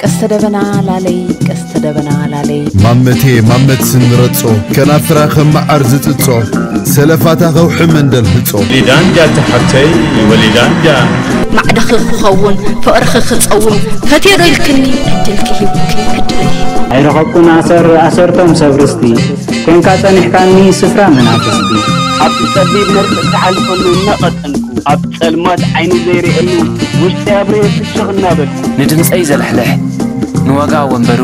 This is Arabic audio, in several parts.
ቀስተደበና ላለይ ቀስተደበና ላለይ ማመቴ ማመት ስንረጾ ከናፍራ ኸመዓር ዝጥጾ ሰለፋታ ኸውሕም እንደል ህጾ ሊዳንጃ ተሓተይ ወሊዳንጃ ማዕድኺ ክኸውን ፍቕርኺ ክጸውም ፈቴሮ ኢልክኒ ዕድልኪ ሂብክኒ ዕድል ኣይረኸብኩን ኣሰር ኣሰርቶም ሰብርስቲ ኮንካ ጸኒሕካኒ ስፍራ መናፍስቲ ኣብቲ ጸቢብ መርፅዕ ተሓልፈሉ ነቐጥን ኣብ ጸልማት ዓይኒ ዘይርአሉ ውሽጢ ኣብሬ ፍሽኽ እናበል ንድምፀይ ዘልሕልሕ ንዋጋ ወንበሩ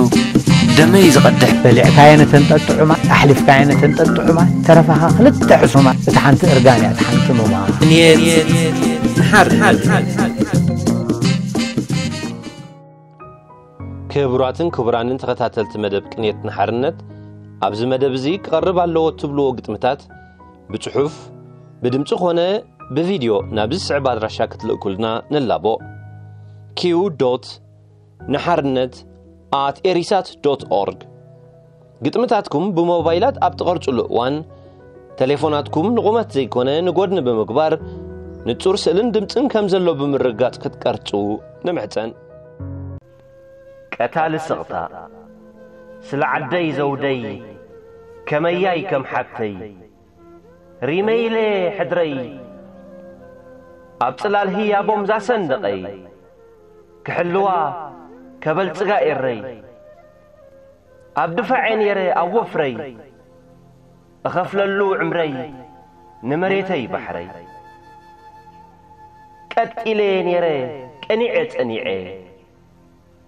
دمي زقدح بلعتاي نتنططعو ما احلفكاي نتنططعو ما ترفها خلت عصوما تحنت ارغاني تحنت مما نيت نحر كبراتن كبرانن تخታተልቲ መደብ ቅኔት ንሓርነት ኣብዚ መደብ እዚ ክቐርብ ኣለዎ እትብልዎ ግጥምታት ብጽሑፍ ብድምፂ ኾነ ብቪድዮ ናብ ዝስዕብ ኣድራሻ ክትልእኩልና ንላቦ ኪዩ ዶት ንሓርነት ኣት ኤሪሳት ዶት ኦርግ ግጥምታትኩም ብሞባይላት ኣብ ትቐርጹሉ እዋን ቴሌፎናትኩም ንቑመት ዘይኮነ ንጐድኒ ብምግባር ንጹር ስእልን ድምፅን ከም ዘሎ ብምርጋጽ ክትቀርጹ ንምዕፀን ቀታሊ ስቕታ ስለ ዓደይ ዘውደይ ከመያይ ከም ሓብተይ ሪመይሌ ሕድረይ أبطلال هي أبوم زا سندقي كحلوا كبل تغا إري أبدفع عين يري أوفري أخفل اللو عمري نمريتي بحري كت إلين يري كني عت أني عي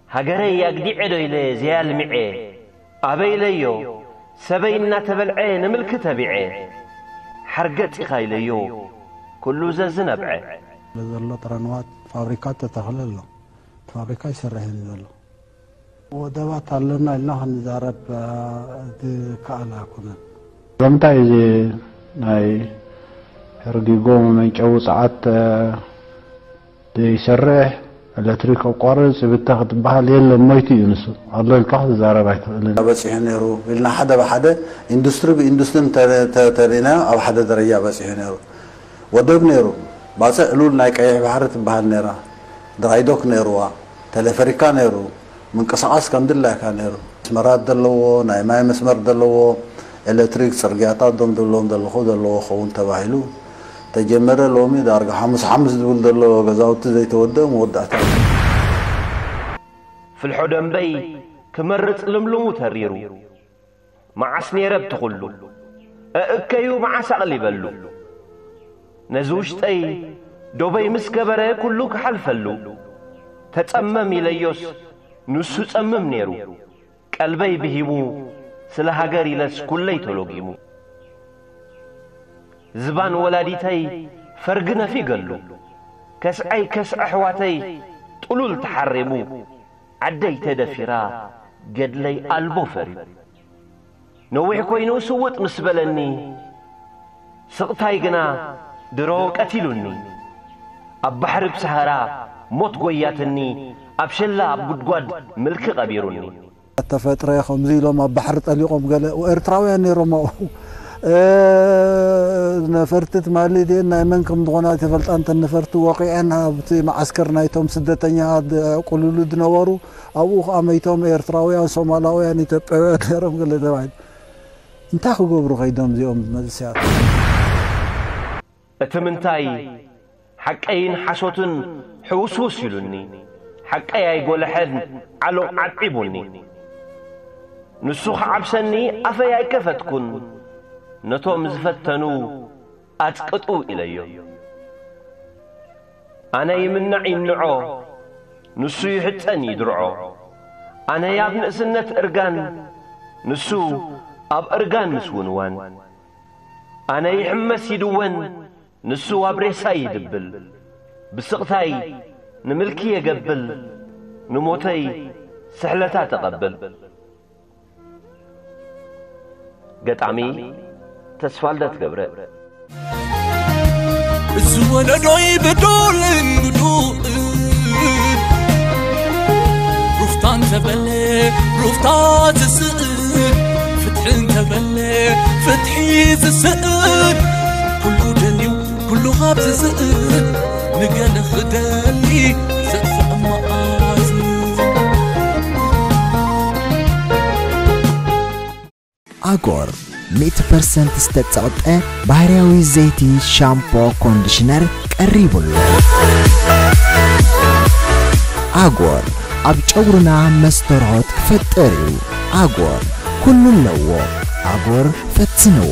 هجري يقدي عدو إلي زيال معي أبي ليو سبين نتبل عين ملك تبعي حرقت إخاي ليو كله زز نبعه بذل طرنوات فابريكات تتخلل فابريكات يسرهن ذل ودوات علنا إلا هن زارب آه، كألا كنا لمتا يجي ناي هرقي قوم من جو ساعات آه، دي يسره الاتريك وقارس بتاخد بحال يلا مويتي ينسو الله الكهد زارب عيطان بس هنيرو إلنا حدا بحدا اندستري باندستري ترينا أو حدا دريا بس هنيرو ወደብ ነይሩ ባፅዕ ዕሉል ናይ ቀይሕ ባሕሪ ትበሃል ነይራ ድራይዶክ ነይሩዋ ተለፈሪካ ነይሩ ምንቅስቃስ ከም ድላይካ ነይሩ መስመራት ዘለዎ ናይ ማይ መስመር ዘለዎ ኤሌክትሪክ ፅርግያታት ዶም ድብሎም ዘለኹ ዘለዎ ክኸውን ተባሂሉ ተጀመረ ሎሚ ዳርጋ ሓሙስ ሓሙስ ዝብል ዘሎ ገዛውቲ ዘይተወድአ መወዳእታ ፍልሖ ደንበይ ክመርፅ ልምልሙ ተሪሩ መዓስ ነይረ ብትኽሉ ኣእከዩ መዓስ ኣቕሊበሉ ነዙውሽጠይ ዶበይ ምስ ገበረ ኵሉ ክሓልፈሉ ተጸመም ይለዮስ ንሱ ጸምም ነይሩ ቀልበይ ብሂቡ ስለ ሃገር ይለስ ኵለይ ተሎጊሙ ዝባን ወላዲተይ ፈርግ ነፊ ገሉ ከስዐይ ከስዐ ኣሕዋተይ ጥሉል ተሓሪቡ ዓደይ ተደፊራ ገድለይ ኣልቦ ፈሪቡ ነዊሕ ኮይኑ ስውጥ ምስ በለኒ ስቕታይ ግና درو قتلوني ابحر بسهرا موت قوياتني ابشلا بودغاد ملك قبيروني تفطر يا خمزي لو ما بحر طليقوم قال وارتراوياني رماو نفرتت مالي دينا منكم دغونات فلت انت نفرت وقعنا بتي معسكر نايتوم سدتني هاد قلولد نورو ابو خاميتوم ارتراويا سومالاويا نيتوبيا نيرم قال انت خو غبرو غيدوم زيوم مزيات اتمنتاي حقين حشوتن حوسوس يلوني حقاي يقول حدن علو عتبوني نسوخ عبسني افيا كفتكن نتو مزفتنو اتقطو اليو انا يمنع يمنعو نسو يحتن يدرعو انا يابن اسنت ارغان نسو اب ارغان نسونوان انا يحمس يدون نسو بريساي دبل بسقطاي نملكي قبل نموتي سحلتا تقبل قطعمي تسفالدت قبره الزوانة نوي بدول بدول رفتان تبلي رفتان تسئل فتحين تبلي فتحي تسئل ካብ ዝዝእል ንገለ ክደሊ ዘጥፍዕ ኣጎር 100% ዝተጸቕጠ ባህርያዊ ዘይቲ ሻምፖ ኮንዲሽነር ቀሪቡሉ ኣጎር ኣብ ጨጉርና መስተርሆት ክፈጥር እዩ ኣጎር ኩሉ ኣለዎ ኣጎር ፈትንዎ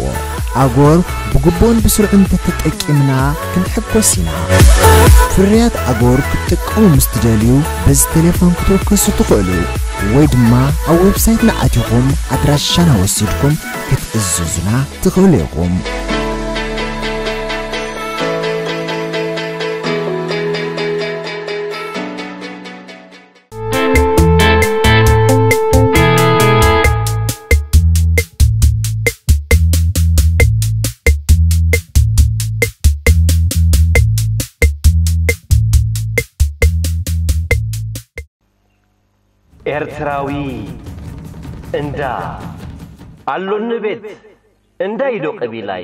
ኣጎር ብግቡእን ብስርዑ ተተጠቂምና ክንሕጐስ ኢና ፍርያት ኣጎር ክትጥቀሙ ምስ ትደልዩ በዚ ቴሌፎን ክትወከሱ ትኽእሉ ወይ ድማ ኣብ ዌብሳይትና ኣትኹም ኣድራሻና ወሲድኩም ክትእዝዙና ትኽእሉ ኢኹም ኤርትራዊ እንዳ አሎን ቤት እንዳይዶ ቀቢላይ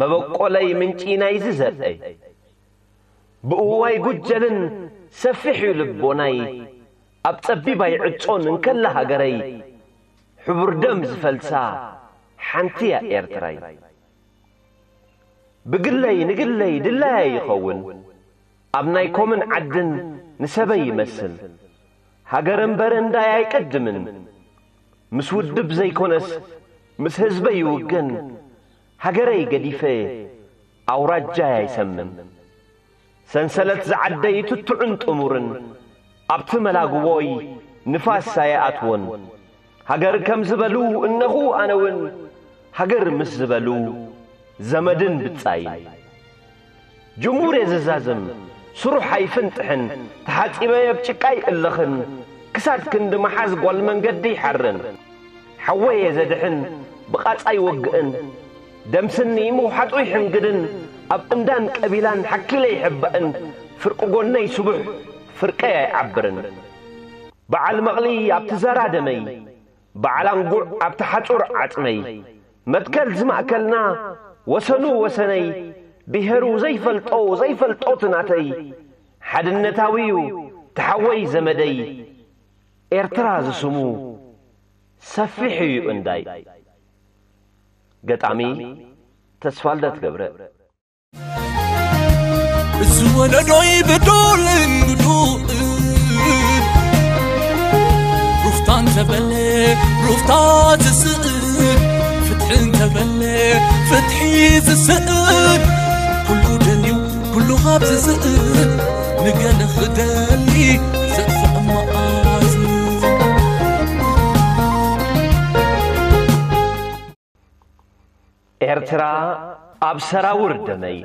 መበቆለይ ምንጪናይ ዝሰጠይ ብእዋይ ጉጀልን ሰፊሕ ልቦናይ ኣብ ጸቢባይ ዕጾን እንከላ ሃገረይ ሕቡር ደም ዝፈልሳ ሓንቲ እያ ኤርትራይ ብግለይ ንግለይ ድላያ ይኸውን ኣብ ናይ ኮምን ዓድን ንሰበይ ይመስል ሀገርን በረንዳ አይቀድምን ምስ ውድብ ዘይኮነስ ምስ ሕዝበ ይውገን ሀገረይ ገዲፈ አውራጃ ያይሰምም ሰንሰለት ዝዓደይ ትትዑን ጥሙርን ኣብቲ መላግቦይ ንፋስ ሳየኣትዎን ሃገር ከም ዝበሉ እነኹ ኣነውን ሃገር ምስ ዝበሉ ዘመድን ብጻይ ጅሙር የዝዛዝም ስሩሕ ኣይፍንጥሕን ተሓጺበ የብጭቃ ይእልኽን ክሳድ ክንዲ መሓዝ ጓል መንገዲ ይሓርን ሓወየ ዘድሕን ብቓጻ ይወግእን ደምስኒ ምውሓጡ ይሕንግድን ኣብ ጥምዳን ቀቢላን ሓኪለ ይሕበእን ፍርቂ ጐነይ ስቡሕ ፍርቀይ ኣይዓብርን በዓል መቕሊ ኣብቲ ዘራ ደመይ በዓል ኣንጒዕ ኣብቲ ሓጹር ዓጽመይ መትከል ዝማእከልና ወሰኑ ወሰነይ بهرو زيفل طو زيفل طو تناتي حد النتاويو تحوي زمدي ارتراز سمو سفحي انداي قطعمي تسفال دات قبره زوانا نوي بدولن بدولن روفتان تبلي روفتان تسئل فتحين تبلي فتحي تسئل كله دنيو كله هاب ززئن نقن خدالي زقفع مآزن ኤርትራ ኣብ ሰራ ውርደመይ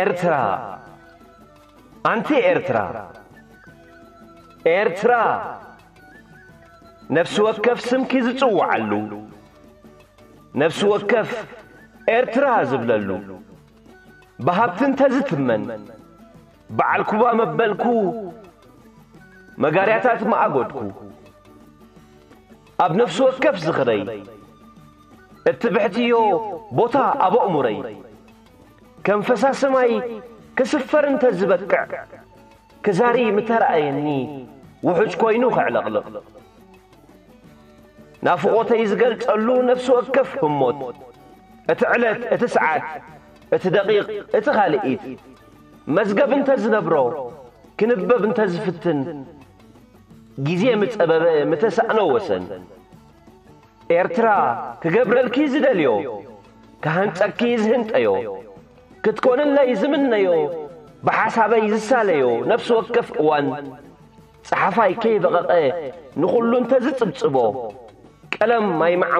ኤርትራ ኣንቲ ኤርትራ ኤርትራ ነፍሲ ወከፍ ስምኪ ዝጽውዓሉ ነፍሲ ወከፍ ኤርትራ ዝብለሉ ብሃብቲ እንተዝትመን በዓልኩባ መበልኩ መጋርያታት መኣጐድኩ ኣብ ነፍሲ ወከፍ ዝኽረይ እቲ ብሕትዮ ቦታ ኣብ ኣእሙረይ ከም ፈሳስ ሰማይ ክስፈር እንተ ዝበቅዕ ክዛሪ ምተረኣየኒ ውሑጅ ኮይኑ ኸዕለቕልቕ ናፍቖተይ ዝገልጸሉ ነፍሲ ወከፍ ህሞት اتعلت اتسعت اتدقيق اتخالئيت مزقف انت زنبرو كنبب انت زفتن جيزي متسبب متسع نوسن ارترا كقبر الكيز دليو كهان تاكيز هنت ايو كتكون الله يزمن ايو بحسابة يزسال ايو نفس وقف وان صحفاي كيف غقه نخلون تزتب تبو كلام ما يمع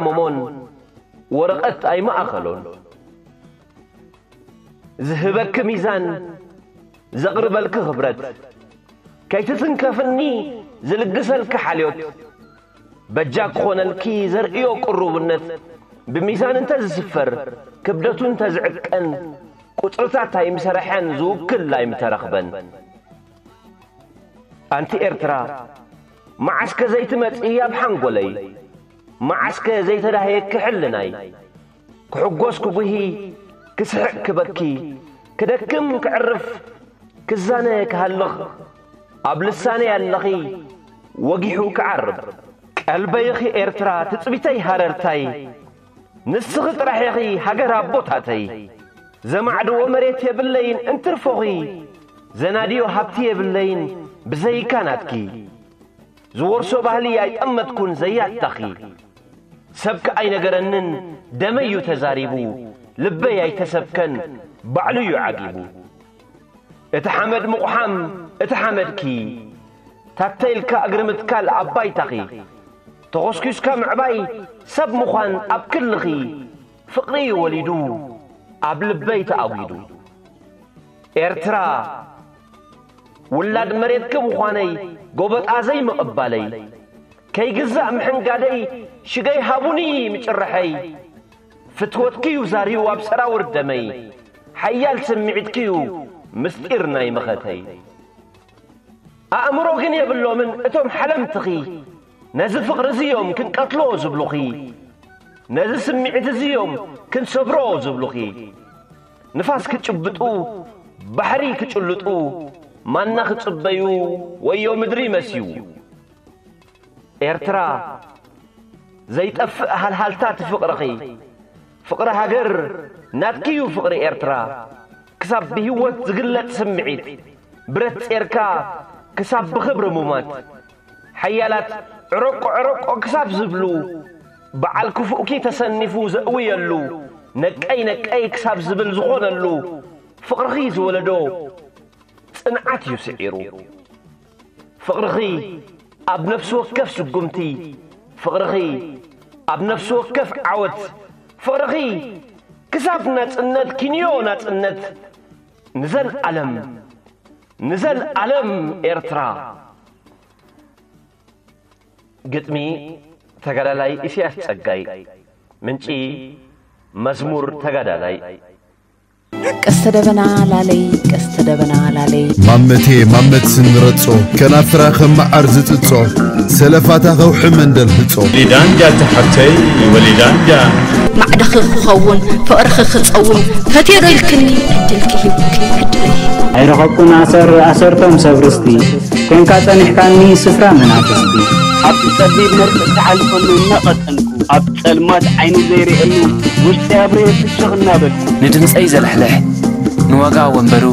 ወረቐት ኣይማእኸሎን ዝህበኪ ሚዛን ዘቕርበልኪ ኽብረት ከይትትንከፍኒ ዝልግሰልኪ ሓልዮት በጃ ክኾነልኪ ዘርእዮ ቁሩብነት ብሚዛን እንተ ዝስፈር ክብደቱ እንተ ዝዕቀን ቁፅርታት ኣይምሰርሐን ዝውክል ኣይምተረኽበን ኣንቲ ኤርትራ መዓስከ ዘይትመጺ ኣብ ሓንጎለይ መዓስከ ዘይተዳህየ ክሕልናይ ክሕጐስ ክጒሂ ክስሕዕ ክበኪ ክደክም ክዕርፍ ክዛነ ክሃልኽ ኣብ ልሳነይ ኣለኺ ወጊሑ ክዓርብ ቀልበይኺ ኤርትራ ትጽቢተይ ሃረርታይ ንስኺ ጥራሕኺ ሃገር ኣቦታተይ ዘማዕድዎ መሬት የብለይን እንትርፎኺ ዘናድዮ ሃብቲ የብለይን ብዘይካ ናትኪ ዝወርሶ ባህሊ ኣይጠመትኩን ዘያታኺ ሰብከ ኣይነገረንን ደመዩ ተዛሪቡ ልበይ ኣይተሰብከን ባዕሉ እዩ ዓጊቡ እቲ ሓመድ ምቑሓም እቲ ሓመድኪ ታተይልካ እግሪ ምትካል ኣባይ ታኺ ተኾስኪስካ ምዕባይ ሰብ ምዃን ኣብ ክልኺ ፍቕሪ ወሊዱ ኣብ ልበይ ተኣጒዱ ኤርትራ ውላድ መሬትክ ምዃነይ ጐበጣ ዘይምቕባለይ كيجزأ محن قادي شجاي هابوني مترحي فتوت كيو زاري وابسرا وردمي حيال سمعت كيو مستيرنا مختي أأمرو غني بلو من اتوم حلم تخي نزف غرزيوم كن قتلو زبلوخي نزف سمعت زيوم كن صبرو زبلوخي نفاس كتشبتو بحري كتشلتو ما نخ ويوم ويو مدري مسيو ኤርትራ ዘይጠፍእ ሃልሃልታት ፍቕሪ ፍቕሪ ሃገር ናትኪዩ ፍቕሪ ኤርትራ ክሳብ ብህይወት ዝግለጽ ስምዒት ብረት ጼርካ ክሳብ ብኽብሪ ሙማት ሓያላት ዕረቆ ዕረቆ ክሳብ ዝብሉ በዓል ክፉእኪ ተሰኒፉ ዘእውየሉ ነቀይ ነቀይ ክሳብ ዝብል ዝኾነሉ ፍቕርኺ ዝወለዶ ጽንዓት እዩ ስዒሩ ፍቕርኺ أب نفسه كف سقمتي فرغي أب نفسه كف عوت فرغي كساف نتنت كنيو نتنت نزل علم نزل علم إرترا قتمي تقرالي إسياس تقاي ምንጪ መዝሙር ተጋዳላይ ቀስተ ደበና ላለይ ቀስተ መደበና ሃላለይ ማመቴ ማመት ስንረጾ ከናፍራ ኸመዓር ዝጥጾ ሰለፋታ ኸውሕም እንደል ህጾ ሊዳንጃ ተሓተይ ወሊዳንጃ ማዕድኺ ክኸውን ፍቕርኺ ክጸውም ፈቴዶ ኢልክኒ ዕድልኪ ሂብክኒ ዕድለይ ኣይረኸብኩን ኣሰር ኣሰርቶም ሰብርስቲ ኮንካ ጸኒሕካኒ ስፍራ መናፍስቲ ኣብ ጸቢብ መርፅዕ ተሓልፈሉ እናቐጠንኩ ኣብ ጸልማት ዓይኒ ዘይርእየሉ ውሽጢ ኣብርየ ፍሽኽ እናበልኩ ንድምፀይ ዘልሕልሕ ንወጋ ወንበሩ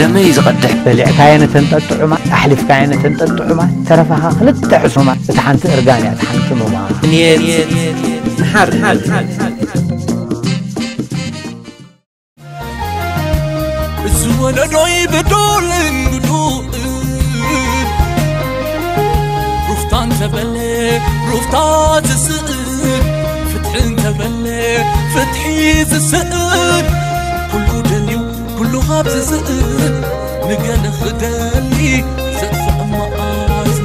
دمي قد بلع كاينة تنطع ما أحلف كاينة تنطع ما ترفها خلت حسوما تحنت إرقاني تحنت موما نيت نحر الزوانة نعيبة دول رفطان تبلي رفطان تسئل فتحين تبلي فتحي تسئل ኩሉ ኣብ ዝዝእል ንገለ ክደሊ ዘጥፍዕ መዓዝ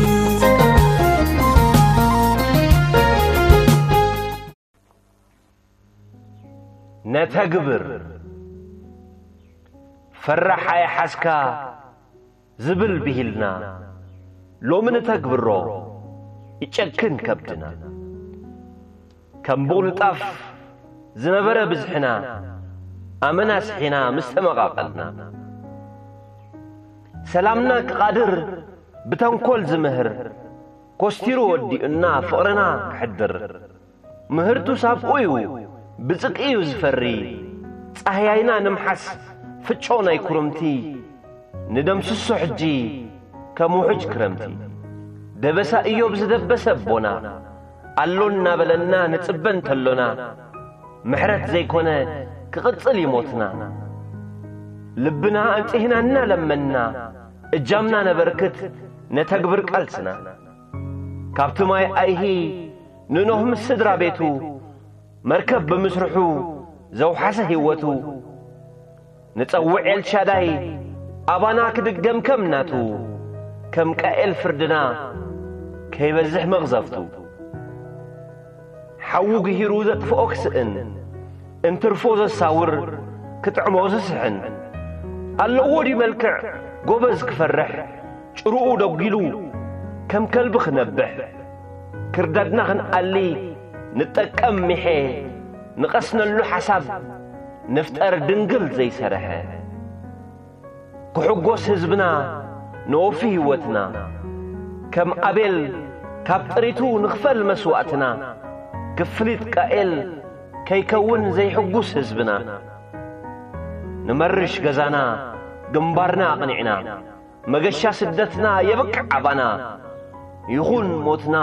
ነተግብር ፈራሕ ኣይሓስካ ዝብል ብሂልና ሎሚ ንተግብሮ ይጨክን ከብድና ከም ቡቕልጣፍ ዝነበረ ብዝሕና آمناسحنا مستمغ عقلنا سلامنا كقادر بتنكل زمهر كوستيرو إنا فقرنا كحدر مهرتو سابقويو بزقيو زفري ፀሃያይና ንምሓስ ፍጮ ናይ ኩርምቲ ንደምስሶ ሕጂ ከም ውሕጅ ክረምቲ ደበሳ ኢዮብ ዝደበሰ ኣቦና ኣሎ እናበለና ንጽበ እንተሎና ምሕረት ዘይኮነ ክቕጽል ይሞትና ልብና ኣንጺሕናና ለመና እጃምና ነበርክት ነተግብር ቃልስና ካብቲ ማይ ኣይሂ ንኖህ ምስ ስድራ ቤቱ መርከብ ብምስርሑ ዘውሓሰ ህይወቱ ንጸውዕ ኤልሻዳይ ኣባና ክድገም ከም ናቱ ከም ቃኤል ፍርድና ከይበዝሕ መቕዘፍቱ ሓዊ ግሂሩ ዘጥፍኦ ክስእን انترفو زساور كتعمو زسحن اللوو دي ملكع قبز كفرح شروو دوغيلو كم كلب خنبه كردادنا خن قلي نتكم محي نقصنا اللو حساب نفتر دنقل زي سرحه كحقوس هزبنا نوفي هوتنا كم قبل كابتريتو نخفل مسواتنا كفليت كايل ከይከውን ዘይሕጉስ ህዝብና ንመርሽ ገዛና ግንባርና ኣቕኒዕና መገሻ ስደትና የብቅዕ ዓባና ይኹን ሞትና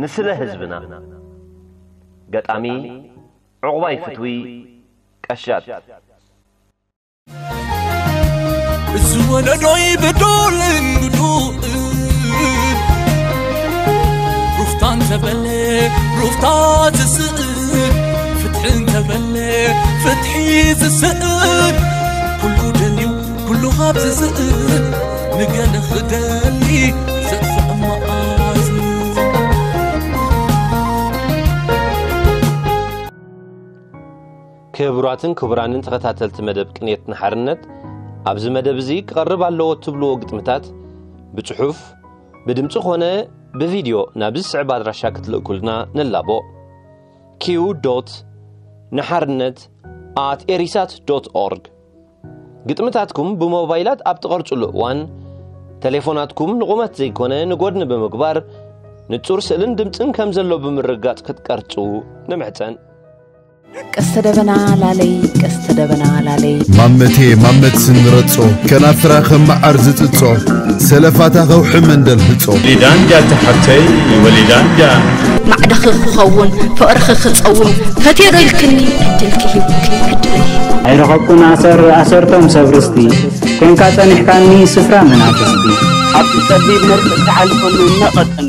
ንስለ ህዝብና ገጣሚ ዕቑባይ ፍትዊ ቀሻት እሱ ወለዶይ ብዶል እንግዱእ ሩፍታን ዘበለ ሩፍታት ፍትሒ ዝስእል ኩሉ ደልዩ ኩሉ ካብ ዝዝእል ንገለ ክደሊ ዘጥፍዕ መዓዝ ክቡራትን ክቡራንን ተኸታተልቲ መደብ ቅኔትን ሓርነት ኣብዚ መደብ እዚ ክቐርብ ኣለዎ እትብልዎ ግጥምታት ብጽሑፍ ብድምፂ ኾነ ብቪድዮ ናብ ስዕብ ኣድራሻ ክትልእኩልና ንላቦ ኪው ዶት ንሓርነት ኣት at ኦርግ ግጥምታትኩም ብሞባይላት ኣብ ትቐርጹሉ እዋን ቴሌፎናትኩም ንቑመት ዘይኮነ ንጐድኒ ብምግባር ንጹር ስእልን ድምፅን ከም ዘሎ ብምርጋጽ ክትቀርጹ ንምሕፀን ማመቴ ማመት ስንረጾ ከናፍራ ኸማዓር ዝጽጾ ሰለፋታ ኸውሕም እንደል ህጾ ሊዳንጃ ተሓተይ ወሊዳንጃ ማዕድኺ ክኸውን ፍቕርኺ ክጸውም ፈቴሮ ኢልክኒ ዕድል ክሂብክ ዕድል ኣይረኸብኩን ኣሰር ኣሰርቶም ሰብርስቲ ኮይንካ ጸኒሕካኒ ስፍራ መናፍስቲ ኣብቲ ጸቢብ መርፅእ ተሓልፈሉ ነቐጥን